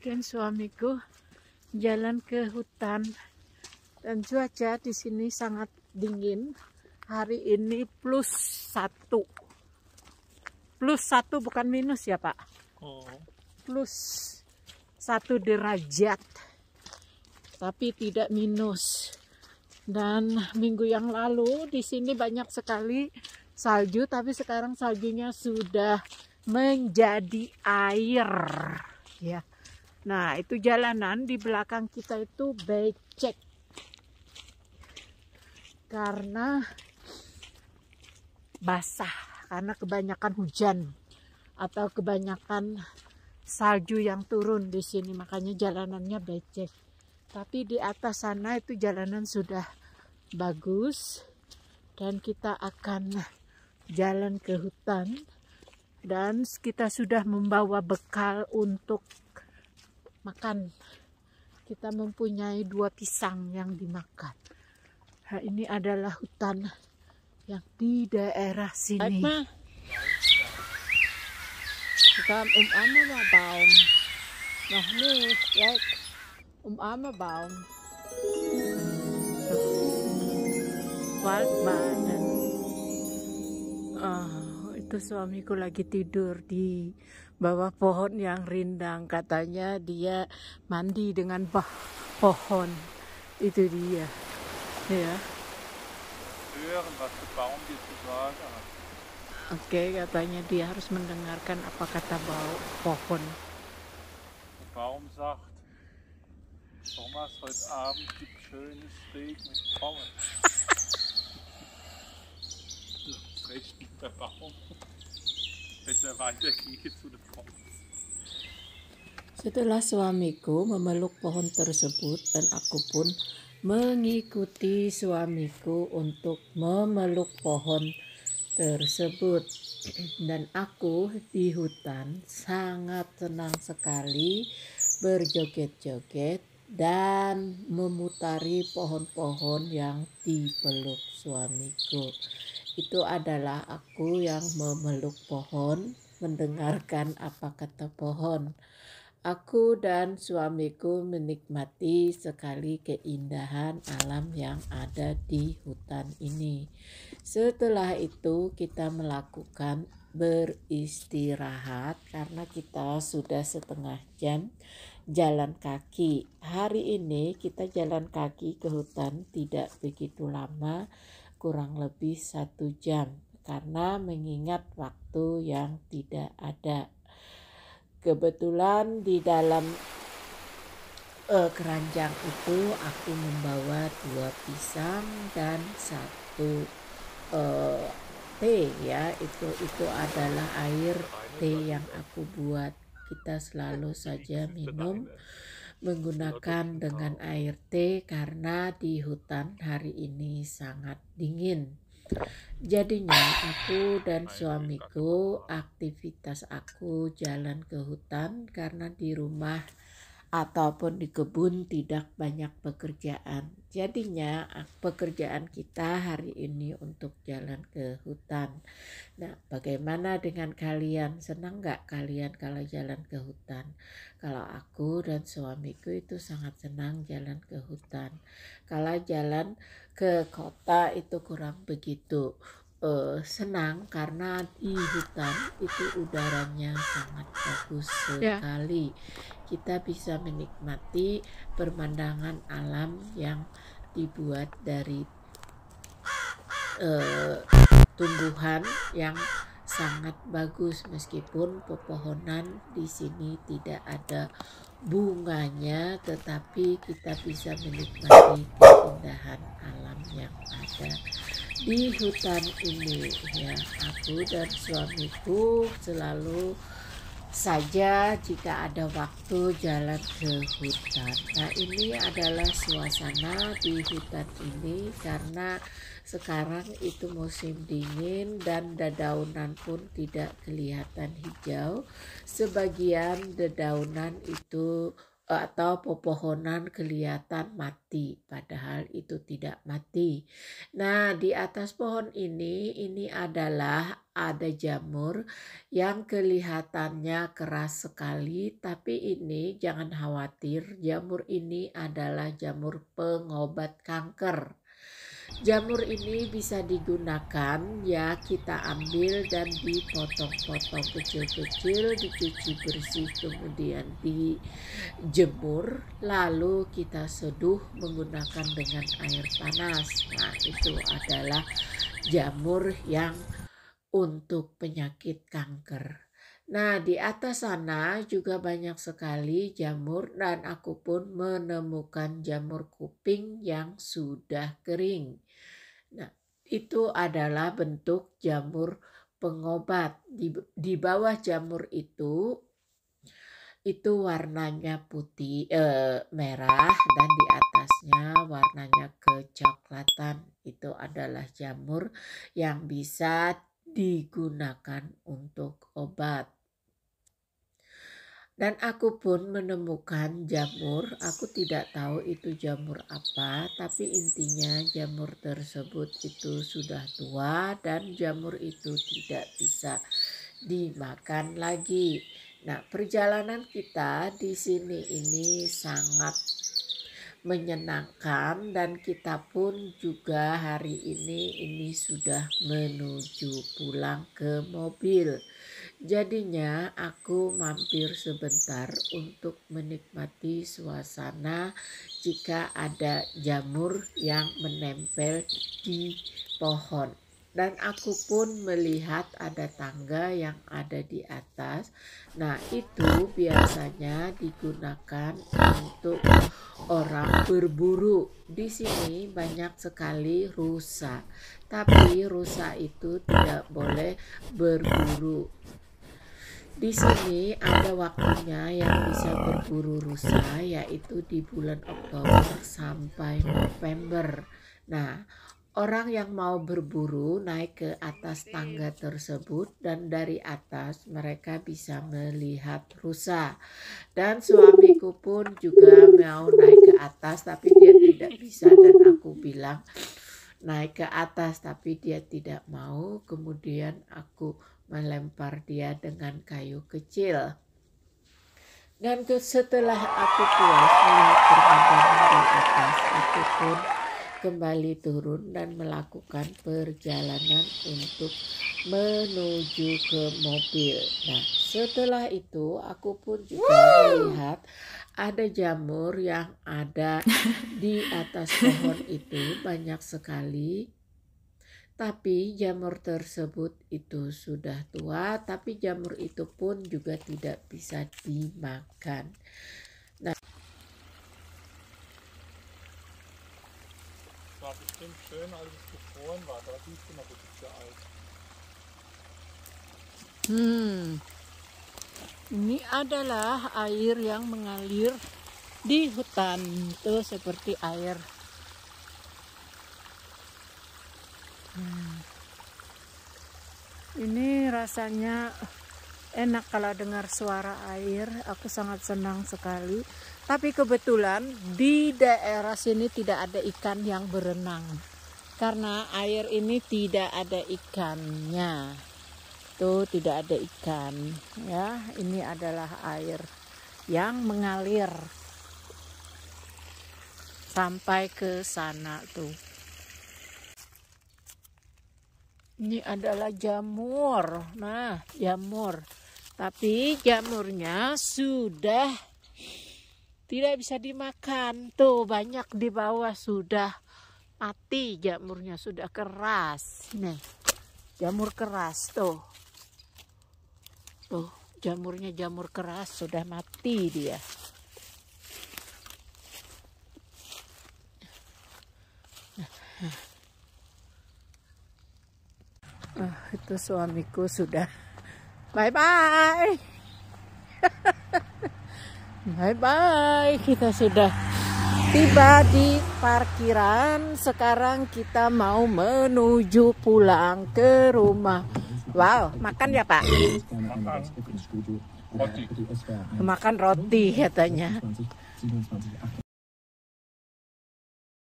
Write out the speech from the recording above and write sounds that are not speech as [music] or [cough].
dan suamiku jalan ke hutan dan cuaca di sini sangat dingin. Hari ini plus satu, plus satu bukan minus ya pak, Oh. plus satu derajat, tapi tidak minus. Dan minggu yang lalu di sini banyak sekali salju, tapi sekarang saljunya sudah menjadi air. Ya. Nah, itu jalanan di belakang kita itu becek. Karena basah, karena kebanyakan hujan atau kebanyakan salju yang turun di sini, makanya jalanannya becek. Tapi di atas sana itu jalanan sudah bagus dan kita akan jalan ke hutan dan kita sudah membawa bekal untuk makan. Kita mempunyai dua pisang yang dimakan. Nah, ini adalah hutan yang di daerah sini. Komm, umarme Baum. Noch nicht, weg. Umarme Baum. Waldbaden. Oh, itu suamiku lagi tidur di bawah pohon yang rindang. Katanya dia mandi dengan bah pohon. Itu dia. Ya. Oke, katanya dia harus mendengarkan apa kata bau pohon. Baum sagt, Thomas, heute Abend gibt schönes Steak mit Pommes. Setelah suamiku memeluk pohon tersebut dan aku pun mengikuti suamiku untuk memeluk pohon tersebut. [clears throat] Dan aku di hutan sangat senang sekali berjoget-joget dan memutari pohon-pohon yang dipeluk suamiku. Itu adalah aku yang memeluk pohon, mendengarkan apa kata pohon. Aku dan suamiku menikmati sekali keindahan alam yang ada di hutan ini. Setelah itu, kita melakukan beristirahat karena kita sudah setengah jam jalan kaki. Hari ini kita jalan kaki ke hutan tidak begitu lama, kurang lebih satu jam, karena mengingat waktu yang tidak ada. Kebetulan di dalam eh, keranjang itu aku membawa dua pisang dan satu eh, teh ya. Itu itu adalah air teh yang aku buat. Kita selalu saja minum menggunakan dengan air teh karena di hutan hari ini sangat dingin. Jadinya aku dan suamiku aktivitas aku jalan ke hutan karena di rumah ataupun di kebun tidak banyak pekerjaan. Jadinya pekerjaan kita hari ini untuk jalan ke hutan. Nah, bagaimana dengan kalian? Senang nggak kalian kalau jalan ke hutan? Kalau aku dan suamiku itu sangat senang jalan ke hutan. Kalau jalan ke kota itu kurang begitu eh, senang karena di hutan itu udaranya sangat bagus Ya. sekali. Kita bisa menikmati pemandangan alam yang dibuat dari eh, tumbuhan yang sangat bagus meskipun pepohonan di sini tidak ada bunganya tetapi kita bisa menikmati keindahan alam yang ada di hutan ini ya aku dan suamiku selalu saja jika ada waktu jalan ke hutan. Nah, ini adalah suasana di hutan ini karena sekarang itu musim dingin dan dedaunan pun tidak kelihatan hijau. Sebagian dedaunan itu atau pepohonan kelihatan mati padahal itu tidak mati. Nah, di atas pohon ini ini adalah ada jamur yang kelihatannya keras sekali tapi ini jangan khawatir jamur ini adalah jamur pengobat kanker. Jamur ini bisa digunakan ya kita ambil dan dipotong-potong kecil-kecil, dicuci bersih kemudian dijemur lalu kita seduh menggunakan dengan air panas. Nah, itu adalah jamur yang untuk penyakit kanker. Nah, di atas sana juga banyak sekali jamur dan aku pun menemukan jamur kuping yang sudah kering. Nah, itu adalah bentuk jamur pengobat. Di, di bawah jamur itu itu warnanya putih eh, merah dan di atasnya warnanya kecoklatan. Itu adalah jamur yang bisa digunakan untuk obat. Dan aku pun menemukan jamur, aku tidak tahu itu jamur apa, tapi intinya jamur tersebut itu sudah tua dan jamur itu tidak bisa dimakan lagi. Nah, perjalanan kita di sini ini sangat menyenangkan dan kita pun juga hari ini ini sudah menuju pulang ke mobil. Jadinya aku mampir sebentar untuk menikmati suasana jika ada jamur yang menempel di pohon. Dan aku pun melihat ada tangga yang ada di atas. Nah, itu biasanya digunakan untuk orang berburu. Di sini banyak sekali rusa, tapi rusa itu tidak boleh berburu di sini ada waktunya yang bisa berburu rusa yaitu di bulan Oktober sampai November. Nah, orang yang mau berburu naik ke atas tangga tersebut dan dari atas mereka bisa melihat rusa. Dan suamiku pun juga mau naik ke atas tapi dia tidak bisa dan aku bilang naik ke atas tapi dia tidak mau. Kemudian aku melempar dia dengan kayu kecil. Dan setelah aku puas melihat pemandangan di atas, aku pun kembali turun dan melakukan perjalanan untuk menuju ke mobil. Nah, setelah itu aku pun juga melihat ada jamur yang ada di atas pohon itu banyak sekali tapi jamur tersebut itu sudah tua, tapi jamur itu pun juga tidak bisa dimakan. Nah, Hmm, ini adalah air yang mengalir di hutan itu seperti air Hmm. Ini rasanya enak kalau dengar suara air. Aku sangat senang sekali. Tapi kebetulan di daerah sini tidak ada ikan yang berenang. Karena air ini tidak ada ikannya. Tuh tidak ada ikan ya. Ini adalah air yang mengalir sampai ke sana tuh. Ini adalah jamur. Nah, jamur. Tapi jamurnya sudah tidak bisa dimakan. Tuh, banyak di bawah sudah mati jamurnya, sudah keras. Nih, jamur keras tuh. Tuh, jamurnya jamur keras sudah mati dia. Itu suamiku sudah. Bye bye bye bye kita sudah tiba di parkiran. Sekarang kita mau menuju pulang ke rumah. Wow makan ya pak? Makan. Roti katanya. 27, 28.